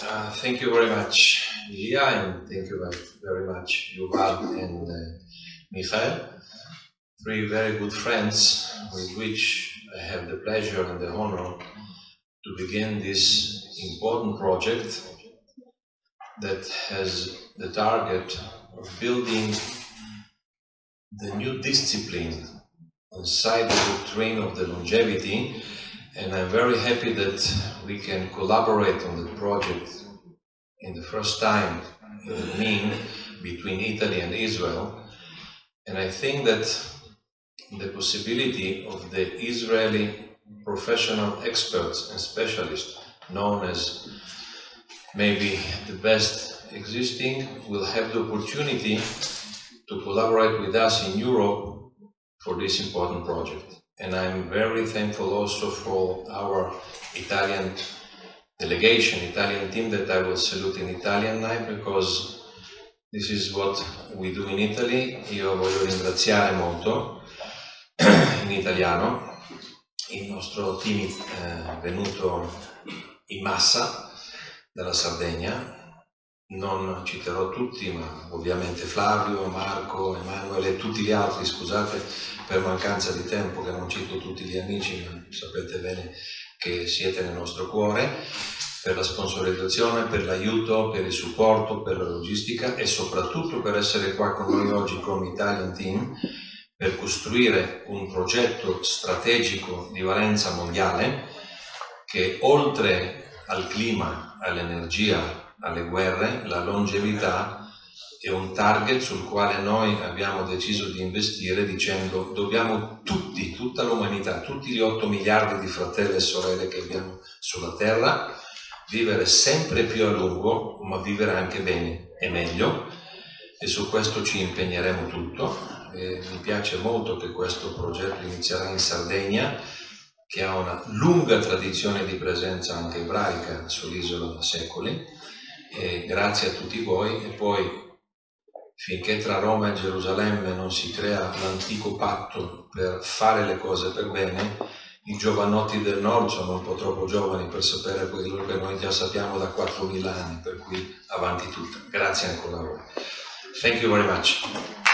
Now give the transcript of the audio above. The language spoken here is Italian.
Uh, thank you very much, Ilya, and thank you very much, Yuval and uh, Michael, three very good friends with which I have the pleasure and the honor to begin this important project that has the target of building the new discipline inside the doctrine of the longevity and I'm very happy that we can collaborate on the project in the first time in the mean between Italy and Israel and I think that the possibility of the Israeli professional experts and specialists known as maybe the best existing will have the opportunity to collaborate with us in Europe for this important project. And I'm very thankful also for our Italian delegation, Italian team that I will salute in Italian now because this is what we do in Italy. Io voglio ringraziare molto in italiano il nostro team eh, venuto in massa dalla Sardegna non citerò tutti, ma ovviamente Flavio, Marco, Emanuele e tutti gli altri, scusate per mancanza di tempo che non cito tutti gli amici, ma sapete bene che siete nel nostro cuore, per la sponsorizzazione, per l'aiuto, per il supporto, per la logistica e soprattutto per essere qua con noi oggi come Italian Team per costruire un progetto strategico di valenza mondiale che oltre al clima, all'energia, alle guerre, la longevità è un target sul quale noi abbiamo deciso di investire dicendo dobbiamo tutti, tutta l'umanità, tutti gli 8 miliardi di fratelli e sorelle che abbiamo sulla Terra, vivere sempre più a lungo, ma vivere anche bene e meglio e su questo ci impegneremo tutto. E mi piace molto che questo progetto inizierà in Sardegna, che ha una lunga tradizione di presenza anche ebraica sull'isola da secoli e grazie a tutti voi e poi finché tra Roma e Gerusalemme non si crea l'antico patto per fare le cose per bene, i giovanotti del nord sono un po' troppo giovani per sapere quello che noi già sappiamo da 4.000 anni, per cui avanti tutta. Grazie ancora a voi. Thank you very much.